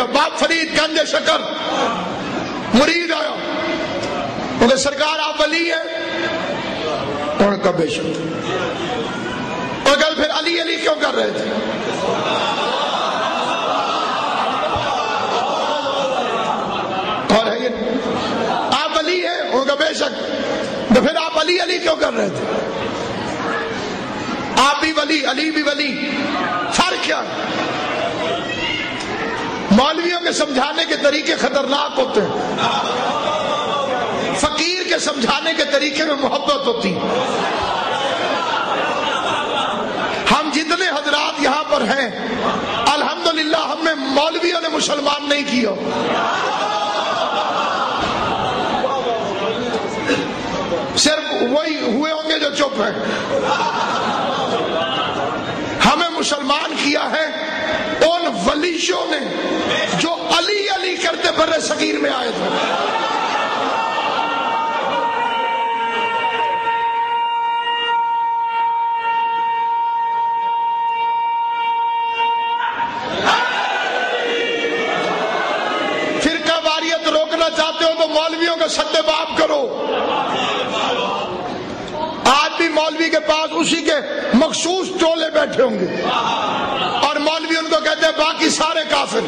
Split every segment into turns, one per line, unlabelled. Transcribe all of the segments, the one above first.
बाप फरीद, गंज शकर मुरीद आया। बोले, सरकार आप वली है? उन्होंने कहा बेशक? और कल फिर अली अली क्यों कर रहे थे? और है ये, आप अली है? उनका बेशक? तो फिर आप अली अली क्यों कर रहे थे? आप भी वली, अली भी वली। फ़र्क क्या? मौलवियों के समझाने के तरीके खतरनाक होते हैं। फकीर के समझाने के तरीके में मोहब्बत होती हम जितने हजरात यहाँ पर हैं, अल्हम्दुलिल्लाह हमने मौलवियों ने मुसलमान नहीं किया। सिर्फ़ वही हुए होंगे जो चुप है। हमें मुसलमान किया है वलीशों ने जो अली अली करते बर्रे सगीर में आए थे। फिर वारियत रोकना चाहते हो तो मौलवियों का सत्तेबाब करो। आज भी मौलवी के पास उसी के मखसूस टोले बैठे होंगे। कहते हैं, बाकी सारे काफिर।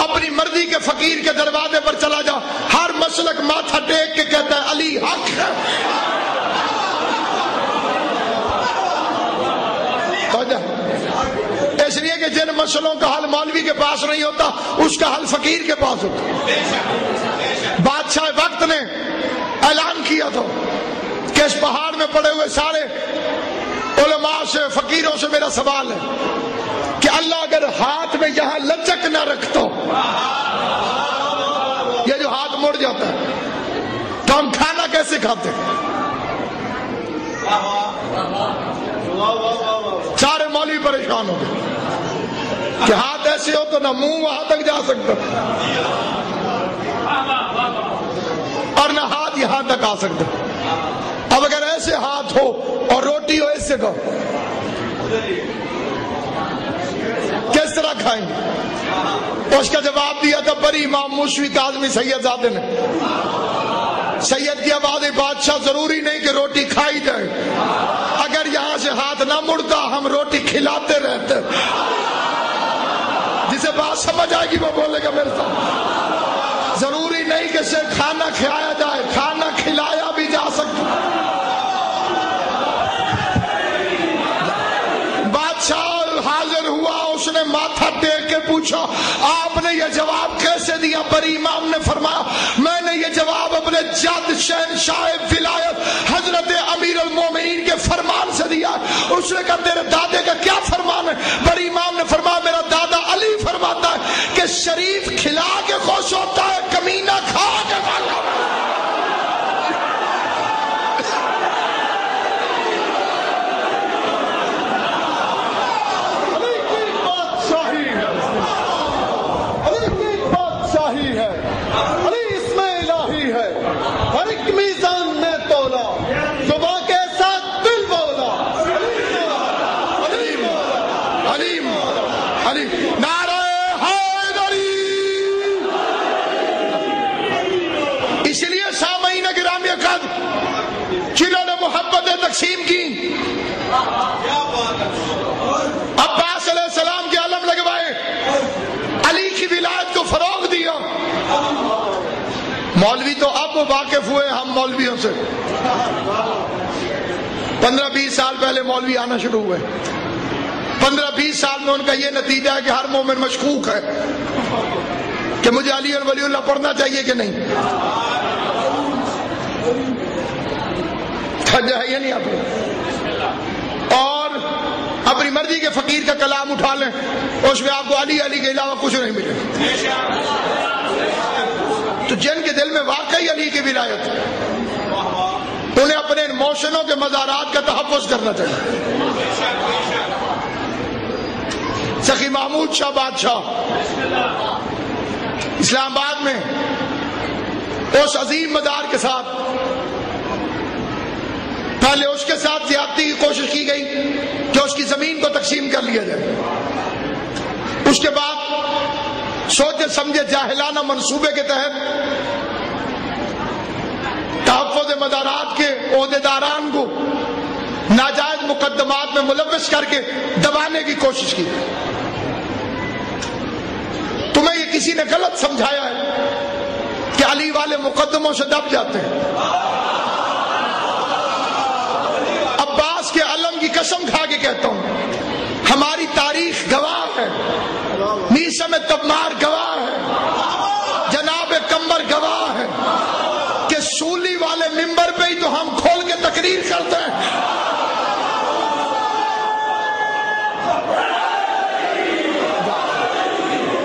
अपनी मर्ज़ी के फकीर के दरवाजे पर चला जा हर मसलक माथा टेक के कहता है, अली हक। इसलिए कि जिन मसलों का हल मौलवी के पास नहीं होता, उसका हल फकीर के पास होता। बादशाह वक्त ने ऐलान किया था कि इस पहाड़ में पड़े हुए सारे उलमा से, फकीरों से मेरा सवाल है। अल्लाह अगर हाथ में यहाँ लचक ना रख रखता, ये जो हाथ मुड़ जाता है तो हम खाना कैसे खाते सारे मौलवी परेशान हो गए। कि हाथ ऐसे हो तो ना मुँह वहाँ तक जा सकता और ना हाथ यहाँ तक आ सकता अब अगर ऐसे हाथ हो और रोटी हो ऐसे का किस तरह खाएँगे। उसका जवाब दिया था बड़ी इमाम आदमी सैयदजादे ने। सैयद की आवाज़ बादशाह ज़रूरी नहीं कि रोटी खाई जाए। अगर यहाँ से हाथ ना मुड़ता, हम रोटी खिलाते रहते। जिसे बात समझ आएगी, वो बोलेगा मेरे साथ। ज़रूरी नहीं कि सिर्फ़ खाना खिलाया जाए, खाना खिलाया भी जा सकता। बादशाह हाजिर उसने माथा टेक के पूछा, आपने ये जवाब कैसे दिया? बड़ी इमाम ने फरमाया, मैंने ये जवाब अपने जद शहनशाह विलायत, हज़रत अमीर मोमिन के फरमान से दिया उसने कहा, तेरे दादे का क्या फरमान है? बड़ी इमाम ने फरमाया, मेरा दादा अली फरमाता है कि शरीफ खिला के खुश होता है, कमीना खा के वाला
अली की बादशाही है अली की बादशाही है अली इसमें इलाही है हर एक मीजान में तोला जुबा के साथ दिल बोला
अली अली अली नारे हैदरी इसलिए सामयीन गिरामी कद जिन्होंने मोहब्बत तकसीम की अब्बास सलाम के आलम लगवाए अली की विलायत को फरोग दिया मौलवी तो वाकिफ हुए हम मौलवियों से। पंद्रह बीस साल पहले मौलवी आना शुरू हुए। पंद्रह बीस साल में उनका यह नतीजा है कि हर मोमिन मशकूक है कि मुझे अली और वलीउल्लाह पढ़ना चाहिए कि नहीं। है या नहीं आपको और अपनी मर्ज़ी के फकीर का कलाम उठा लें, उसमें आपको अली अली के अलावा कुछ नहीं मिले। तो जिनके दिल में वाकई अली की विलायत। है उन्हें अपने इमोशनों के मजारात का तहफ़ करना चाहिए। सखी महमूद शाह बादशाह, इस्लामाबाद में उस अजीम मदार के साथ, पहले उसके साथ ज्यादती की कोशिश की गई कि उसकी ज़मीन को तकसीम कर लिया जाए। उसके बाद सोचे समझे जाहिलाना मंसूबे के तहत मदारात के अहदेदारान को नाजायज मुकदमात में मुलविस करके दबाने की कोशिश की। तुम्हें ये किसी ने गलत समझाया है कि अली वाले मुकदमों से दब जाते हैं? अब्बास के अलम की कसम खा के कहता हूँ, हमारी तारीख गवाह है मीसा में तबमार गवाह है जनाब कंबर गवाह है कि सूली वाले मिंबर पे ही तो हम खोल के तकरीर करते हैं।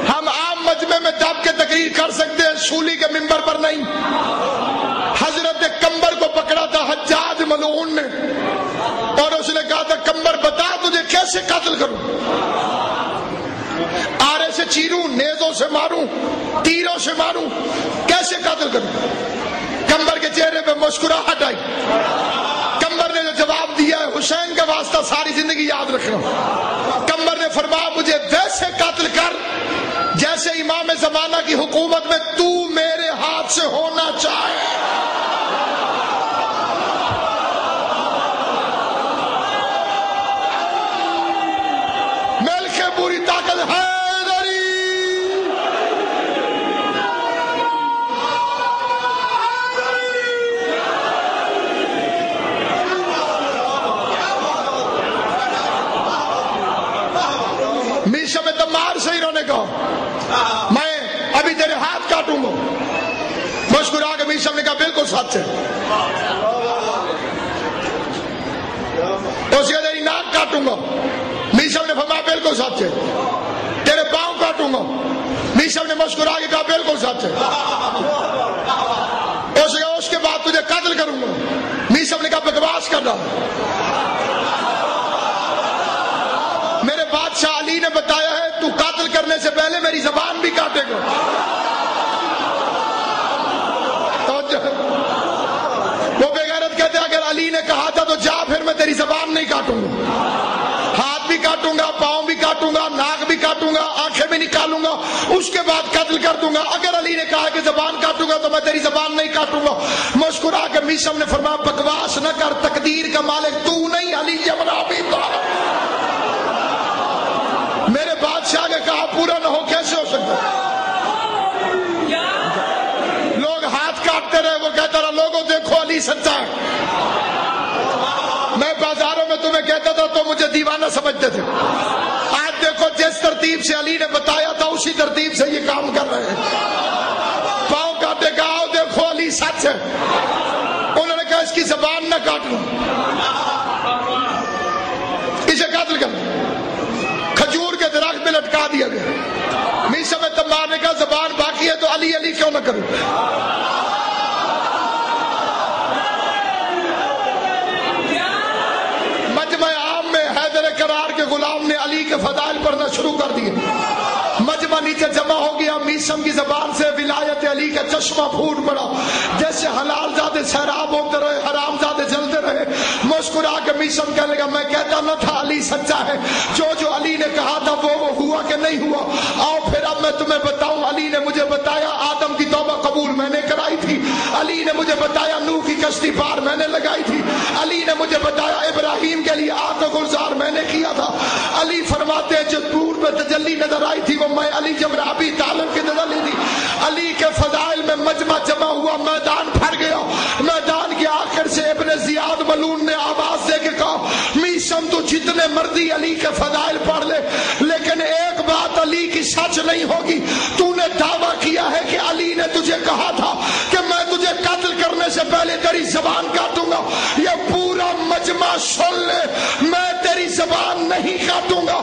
हम आम मजमे में दब के तकरीर कर सकते हैं सूली के मिंबर पर नहीं। हज़रत कंबर को पकड़ा था हजाज मलून ने। और उसने कहा था, कंबर, बता तुझे कैसे कत्ल करूँ? आरे से चीरू, नेजों से मारूं, तीरों से मारूं, कैसे कत्ल करूँ? कंबर के चेहरे पे मुस्कुराहट आई। कंबर ने जो जवाब दिया है, हुसैन का वास्ता सारी ज़िंदगी याद रखना। कंबर ने फरमाया, मुझे वैसे कत्ल कर, जैसे इमाम जमाना की हुकूमत में तू मेरे हाथ से होना चाहे। पूरी ताकत है मीशा में दमार से इन्होंने कहा मैं अभी तेरे हाथ काटूँगा। मुस्कुरा के मीशा ने कहा, बिल्कुल सच है। उसके तेरी नाक काटूँगा। मीशा ने फरमाया, बिल्कुल सच है। तेरे पाँव काटूँगा। मीशम ने मुस्कुरा के कहा, बिल्कुल सच है। उसके उसके बाद तुझे कत्ल करूँगा। मीशा ने कहा बकवास कर रहा मेरे बादशाह अली ने बताया है कातिल करने से पहले मेरी जबान भी काटेगा तो वो बेगैरत कहते अगर अली ने कहा था तो जा फिर मैं तेरी जबान नहीं काटूँगा। हाथ भी काटूँगा, पाँव भी काटूँगा, नाक भी काटूँगा, आँखें भी निकालूँगा, उसके बाद कत्ल कर दूँगा। अगर अली ने कहा कि जबान काटूँगा तो मैं तेरी जबान नहीं काटूँगा। मुस्कुरा के मीसम ने फरमाया, बकवास न कर, तकदीर का मालिक, तू नहीं, अली जबरा भी मेरे बादशाह ने कहा पूरा ना हो, कैसे हो सकता लोग हाथ काटते रहे, वो कहता रहा, लोगों, देखो अली सच्चा मैं बाजारों में तुम्हें कहता था तो मुझे दीवाना समझते थे। आज देखो, जिस तरतीब से अली ने बताया था, उसी तरतीब से ये काम कर रहे हैं। पाँव काटे आओ देखो, अली सच है। उन्होंने कहा, इसकी जबान ना काट लो इसे कत्ल कर लो। खजूर के दरख्त में लटका दिया गया। मीशा में तब ने का जबान बाकी है तो अली अली क्यों ना करूँ? मजमा आम में हैदर करार के गुलाम ने अली के फदाइल पढ़ना शुरू कर दिए। नीचे जमा हो गया, मीसम की जबान से विलायत अली का चश्मा फूट पड़ा। जैसे हलाल जादे शराब होते रहे हराम जादे जलते रहे, मुस्कुरा के मीसम कहने लगा, मैं कहता न था अली सच्चा है। जो जो अली ने कहा था, वो वो हुआ कि नहीं हुआ? आओ फिर अब मैं तुम्हें बताऊँ, अली ने मुझे बताया, आदम की तोबा कबूल मैंने कराई थी। अली ने मुझे बताया, नूह की कश्ती पार मैंने लगाई थी। अली ने मुझे बताया, इब्राहिम के लिए आग गुलजार मैंने किया था। अली फरमाते जो में तजल्ली नज़र आई थी, वो मैं अली जब राबी तालब की तजल्ली थी, अली के फजाइल में मजमा जमा हुआ, मैदान भर गया। मैदान के आखिर से इब्ने जियाद मलून ने आवाज़ दे के कहा मीसम तू जितने मर्ज़ी अली के फजाइल पढ़ ले, लेकिन एक बात अली की सच नहीं होगी। तूने दावा किया है कि अली ने तुझे कहा था कि मैं तुझे कत्ल करने से पहले तेरी जबान काटूँगा। ये पूरा मजमा सुन ले, मैं तेरी जबान नहीं काटूँगा।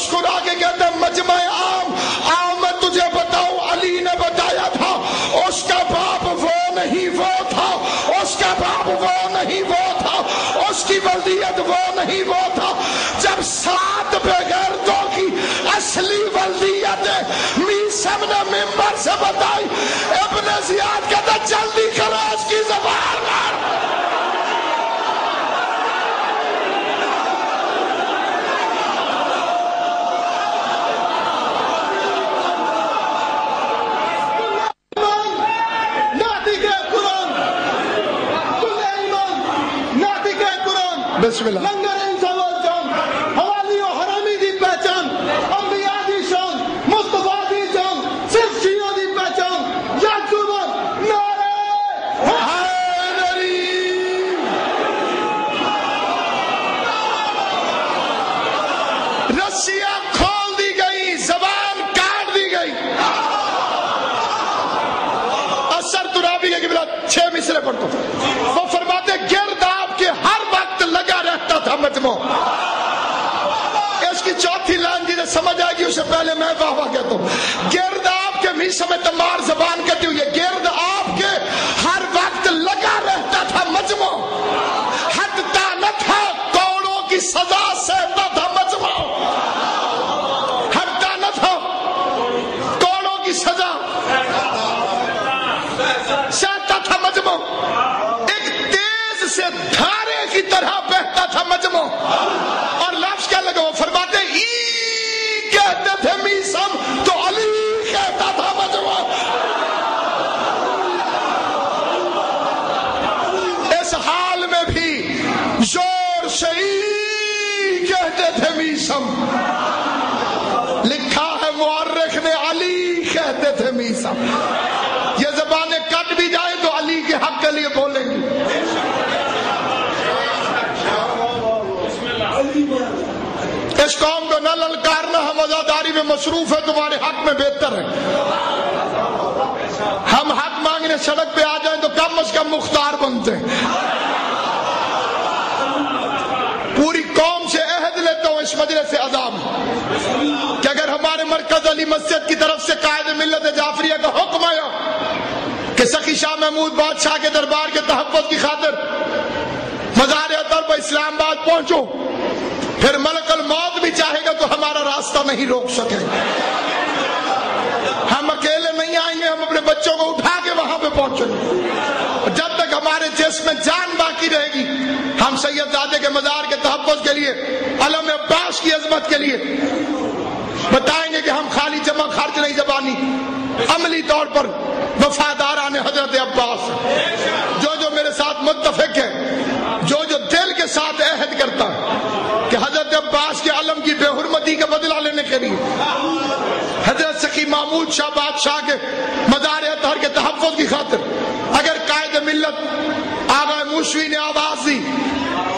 मुस्कुरा के कहते मजमा आम आओ मैं तुझे बताऊँ, अली ने बताया था, उसका बाप वो नहीं, वो था, उसका बाप वो नहीं, वो था, उसकी वल्दियत वो नहीं, वो था। जब सात बेगैरतों की असली वल्दियत मीसम ने मेंबर से बताई अपने जल्दी करो उसकी जबान मार बिस्मिल्लाह।
लंगर इंसावल जान हवाली और हरामी दी पहचान। अंबिया दी शान मुस्तफ़ा दी जान सिर्फ़ शियों दी पहचान। याकूबन नारे।
हैदरी रस्सियाँ खोल दी गई जबान काट दी गई। असर तुराबी के बिला छह मिसरे पढ़तो वो फरमाते गिरद आपके हर वक्त लगा रहता था मजमो इसकी चौथी लाइन जिसे समझ आएगी उससे पहले मैं वाह वाह कहता हूँ। गिरद आपके मीस में तमार जबान कहती है गिरद आपके हर वक्त लगा रहता था मजमो। हटता न था, कौड़ों की सजा सहता था मजमो। हटता न था, कौड़ों की सजा सहता था मजमो। एक तेज से धारे की तरह बहता था मजमो और लफ्ज क्या लगा वो फरमाते ई कहते थे मीसम तो अली कहता था मजमो इस हाल में भी ज़ोर से ई कहते थे मीसम लिखा है मुआरख ने अली कहते थे मीसम ये जबानें कट भी जाए तो अली के हक के लिए बोलेंगे इस कौम को न ललकारना हम आजादारी में मसरूफ है, तुम्हारे हक में बेहतर है। हम हक मांगने सड़क पे आ जाए तो कम अज कम मुख्तार बनते हैं। पूरी कौम से अहद लेता हूँ, इस मजरे से अजाम। कि अगर हमारे मरकज अली मस्जिद की तरफ़ से कायद मिलत जाफरिया का हुक्म आया, कि सखी शाह महमूद बादशाह के दरबार के तहफ़ की खातिर मजार पर इस्लामाबाद पहुंचो फिर मलकल मौत भी चाहेगा तो हमारा रास्ता नहीं रोक सकेगा। हम अकेले नहीं आएँगे, हम अपने बच्चों को उठा के वहाँ पे पहुँचेंगे। जब तक हमारे जिसम में जान बाकी रहेगी, हम सैयदजादे के मजार के तहफ़ के लिए, अलम अब्बास की अजमत के लिए बताएँगे कि हम खाली जमा खर्च नहीं जबानी। अमली तौर पर वफादार आने हज़रत अब्बास जो जो मेरे साथ मुतफिक है जो जो दिल के साथ अहद करता है कि हज़रत अब्बास के आलम की बेहरमती का बदला लेने के लिए। हज़रत सखी महमूद शाह बादशाह के मजार अतहर के तहफ़ की खातिर अगर कायद मिलत आगा मूसवी ने आवाज़ दी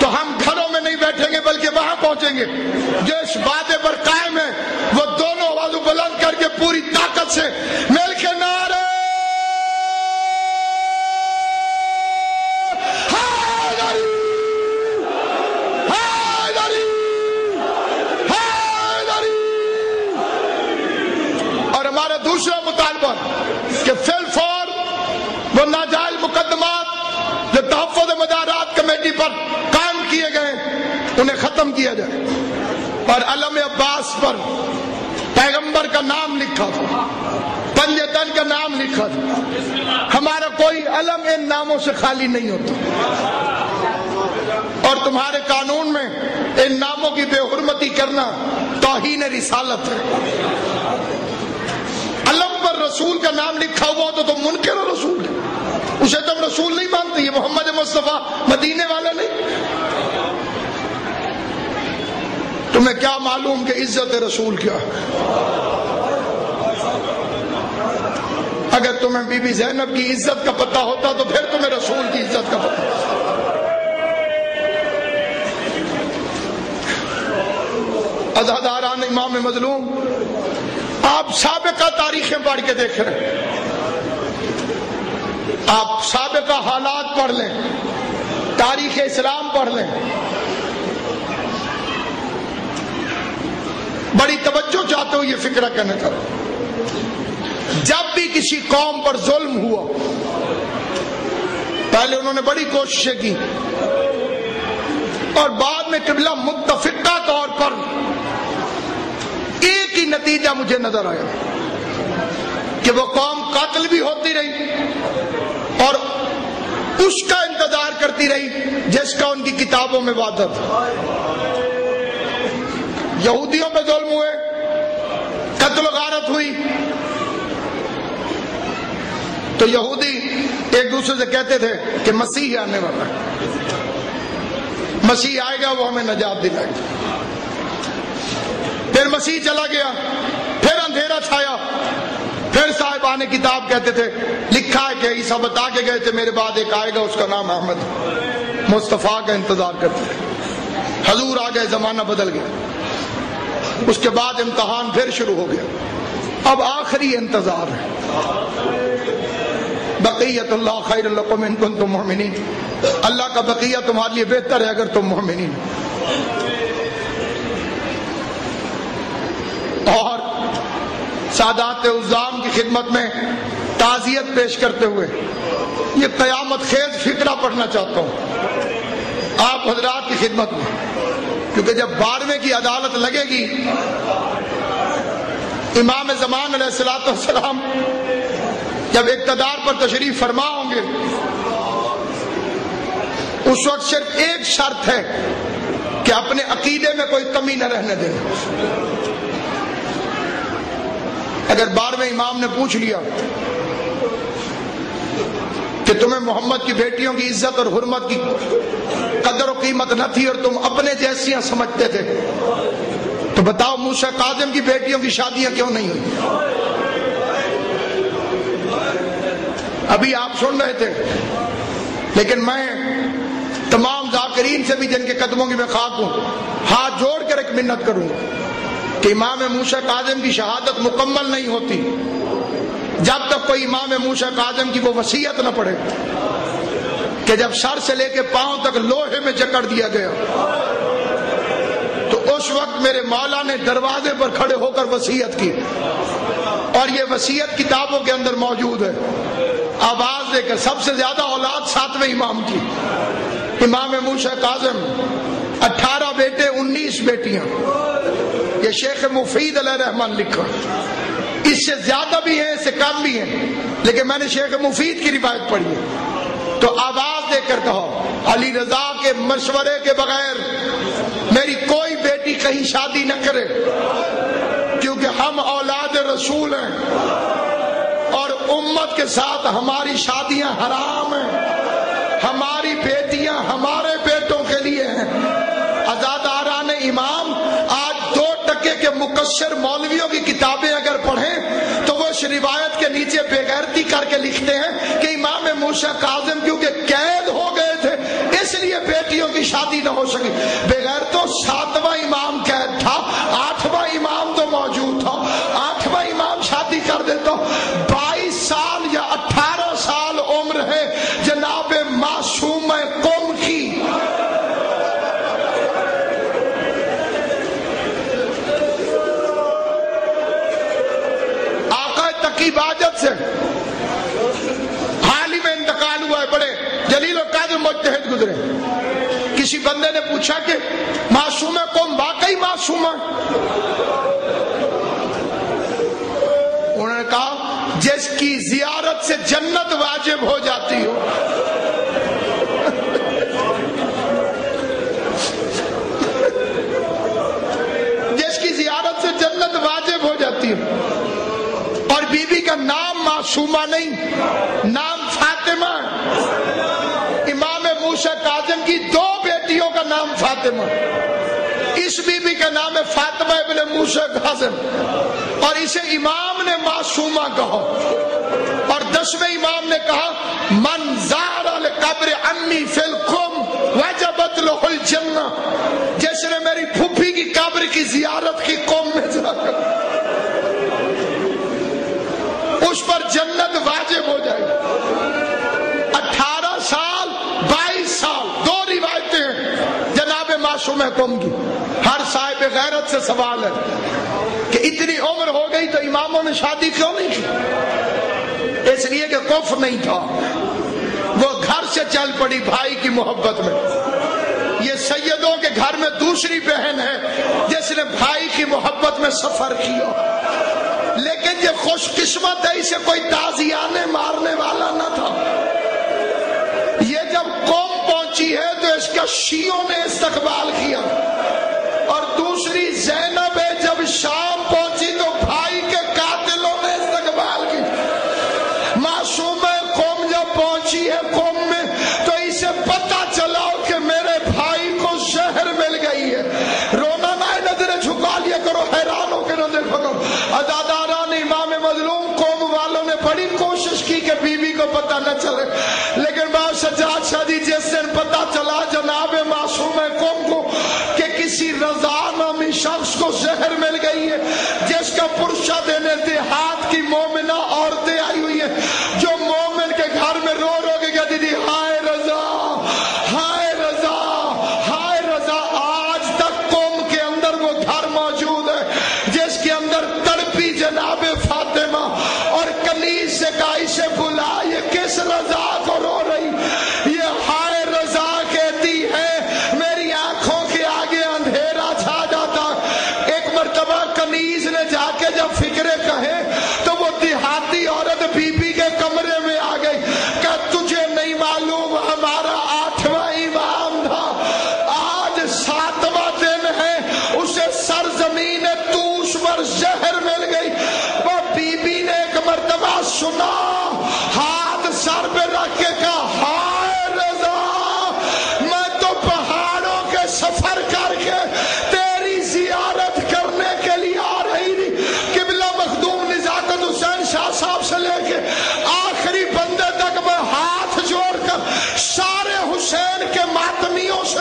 तो हम घरों में नहीं बैठेंगे, बल्कि वहाँ पहुँचेंगे। जो इस वादे पर कायम है, वो दोनों आवाज़ बुलंद करके पूरी ताकत से मिल के नारे हैदरी! हैदरी! हैदरी! और हमारा दूसरा मुतालबा कि फिल फॉर वो नाजायज मुकदमात जो तहफ़ मदारात कमेटी पर काम किए गए उन्हें खत्म किया जाए। और अलम अब्बास पर पैगंबर का नाम लिखा था। पंजतन का नाम लिखा था। हमारा कोई अलम इन नामों से खाली नहीं होता। और तुम्हारे कानून में इन नामों की बेहरमती करना तोहीन रिसालत है। अलम पर रसूल का नाम लिखा हुआ तो तुम मुनकर रसूल है। उसे तुम रसूल नहीं मानते, ये मोहम्मद मुस्तफ़ा मदीने वाला नहीं। तुम्हें क्या मालूम कि इज़्ज़त रसूल क्या? अगर तुम्हें बीबी जैनब की इज़्ज़त का पता होता तो फिर तुम्हें रसूल की इज़्ज़त का पता अजादारान इमाम मजलूम, आप सबका तारीखें पढ़ के देख रहे आप सबका हालात पढ़ लें, तारीख इस्लाम पढ़ लें। बड़ी तवज्जो चाहते हो, ये फ़िक्र करने का जब भी किसी कौम पर जुल्म हुआ, पहले उन्होंने बड़ी कोशिशें की। और बाद में किबला मुतफिका तौर पर एक ही नतीजा मुझे नज़र आया कि वो कौम कातल भी होती रही और उसका इंतज़ार करती रही, जिसका उनकी किताबों में वादा था। यहूदियों पे जुल्म हुए, कत्ल गारत हुई। तो यहूदी एक दूसरे से कहते थे कि मसीह आने वाला मसीह आएगा, वो हमें नजात दिलाएगा। फिर मसीह चला गया, फिर अंधेरा छाया। फिर साहिबान किताब कहते थे, लिखा है कि ईसा बता के गए थे, मेरे बाद एक आएगा, उसका नाम अहमद। मुस्तफ़ा का इंतज़ार करते थे। हजूर आ गए, जमाना बदल गया। उसके बाद इम्तहान फिर शुरू हो गया। अब आखिरी इंतज़ार है। बकीयत खैर तुम मोमिन अल्लाह का बकिया तुम्हारे लिए बेहतर है अगर तुम मोमिन और सादात उजाम की खिदमत में ताजियत पेश करते हुए ये कयामत खेज फिक्रा पढ़ना चाहता हूँ। आप हजरात की खिदमत में क्योंकि जब बारहवें की अदालत लगेगी, इमाम जमान सलाम जब इकतदार पर तशरीफ़ फरमा होंगे, उस वक्त सिर्फ़ एक शर्त है कि अपने अकीदे में कोई कमी न रहने देना अगर बारहवें इमाम ने पूछ लिया कि तुम्हें मोहम्मद की बेटियों की इज़्ज़त और हुरमत की कदर और कीमत न थी और तुम अपने जैसियाँ समझते थे। तो बताओ, मूसा काजम की बेटियों की शादियाँ क्यों नहीं हुई? अभी आप सुन रहे थे, लेकिन मैं तमाम जाकरीन से भी जिनके कदमों की मैं खाक हूँ, हाथ जोड़ कर एक मिन्नत करूँगा कि इमाम मूसा काजम की शहादत मुकम्मल नहीं होती। जब तक कोई इमाम मूसा काजम की, वो वसीयत न पड़े कि जब सर से लेके पाँव तक लोहे में जकड़ दिया गया। तो उस वक्त मेरे मौला ने दरवाजे पर खड़े होकर वसीयत की। और ये वसीयत किताबों के अंदर मौजूद है। आवाज़ देकर सबसे ज़्यादा औलाद सातवें इमाम की। इमाम मूसा काजम, अठारह बेटे, उन्नीस बेटियाँ। ये शेख मुफीद अल रहमान लिखा। इससे ज़्यादा भी है, इससे कम भी है। लेकिन मैंने शेख मुफीद की रिवायत पढ़ी है। तो आवाज़ देकर कहो, अली रजा के मशवरे के बगैर मेरी कोई बेटी कहीं शादी न करे, क्योंकि हम औलाद रसूल हैं और उम्मत के साथ हमारी शादियाँ हराम हैं। हमारी बेटियाँ हमारे बेटों के लिए हैं आजादारा ने इमाम मुकसर मौलवियों की किताबें अगर पढ़ें तो वो रिवायत के नीचे बेगैरती करके लिखते हैं कि इमाम मूसा काजम क्योंकि कैद हो गए थे, इसलिए बेटियों की शादी न हो सकी। बेगैर तो सातवां इमाम कैद था, आठवां इमाम तो मौजूद था। आठवां इमाम शादी कर देता बाईस साल या अठारह साल उम्र है जनाब मासूम कौम की की से। हाल ही में इंतकाल हुआ है बड़े जलील और कादिर मुतहद गुजरे। किसी बंदे ने पूछा कि, मासूम है कौन? वाकई मासूम है? उन्होंने कहा, जिसकी जियारत से जन्नत वाजिब हो जाती हो का नाम मासूमा नहीं, नाम फातिमा। इमाम मूसा काजम की दो बेटियों का नाम फातिमा। इस बीबी का नाम है फातिमा इबन मूसा काजम। और इसे इमाम ने मासूमा कहा। और दसवें इमाम ने कहा मंजार कब्र अम्मी फिल कुम वजबत लहुल जन्ना। जिसने मेरी फूफी की कब्र की जियारत की कौम में जाकर उस पर जन्नत वाजिब हो जाएगी अठारह साल बाईस साल दो रिवायतें जनाब मासूम कौम की हर साहिब गैरत से सवाल है कि इतनी उम्र हो गई तो इमामों ने शादी क्यों नहीं की? इसलिए कि कुफ नहीं था। वो घर से चल पड़ी भाई की मोहब्बत में। ये सैयदों के घर में दूसरी बहन है जिसने भाई की मोहब्बत में सफ़र किया। लेकिन ये खुशकिस्मत है, इसे कोई ताजियाने मारने वाला ना था। बच्ची है तो इसका शियों ने इस्तकबाल किया। और दूसरी, जैनब है, जब शाम पहुँची तो भाई के कातिलों ने इस्तकबाल की। मासूम कौम जब पहुँची है कौम में तो इसे पता चला कि मेरे भाई को शहर मिल गई है। रोना ना नजरे झुका लिया करो, हैरान होकर नज़र अदादारा ने इमाम मजलूम, कौम वालों ने बड़ी कोशिश की कि बीवी को पता न चले। लेकिन बाद सजाद शादी नामी शख्स को जहर मिल गई है। जिसका पुरुषा देने देहात की मोमिना औरतें जब फिक्रे कहे तो वो देहाती औरत बीबी के कमरे में आ गई। क्या तुझे नहीं मालूम, हमारा आठवां इमाम था। आज सातवां दिन है, उसे सरजमीन तूश पर जहर मिल गई। वो बीबी ने एक मरतबा सुना, हाथ सर पे रख के कहा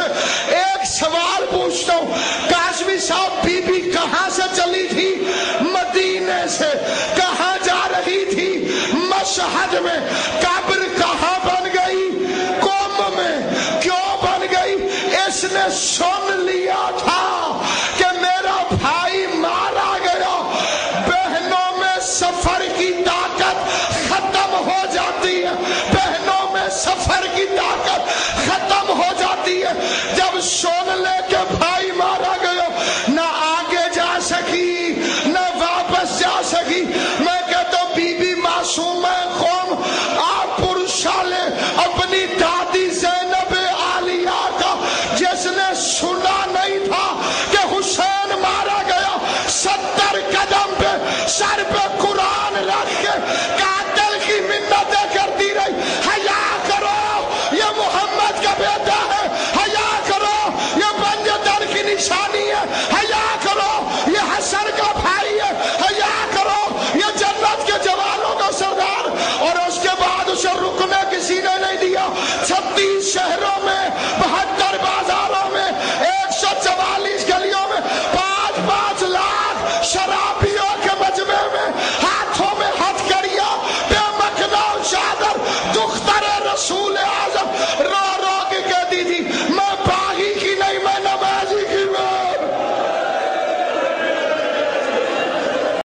से एक सवाल पूछता हूँ काशवी साहब बीबी कहाँ से चली थी? मदीने से कहाँ जा रही थी? मशहद में कब्र कहाँ बन गई? कौम में क्यों बन गई? इसने सुन लिया था कि मेरा भाई मारा गया। बहनों में सफ़र की ताकत खत्म हो जाती है। बहनों में सफ़र की ताकत जब सुन ले के भाई मारा गया, ना आगे जा सकी, ना वापस जा सकी। मैं कहता हूँ, बीबी मासूम है कौम आप पुरुषाले, अपनी दादी जैनब आलिया का, जिसने सुना नहीं था कि हुसैन मारा गया, सत्तर कदम पे सर पे कुरान उसे रुकने किसी ने नहीं दिया। छत्तीस शहरों में, बहत्तर बाजारों में, एक सौ चवालीस गलियों में पाँच पाँच लाख शराबियों के मजबे में, हाथों में हथकड़िया बेमकना चादर, दुख्तर रसूल आज़म रो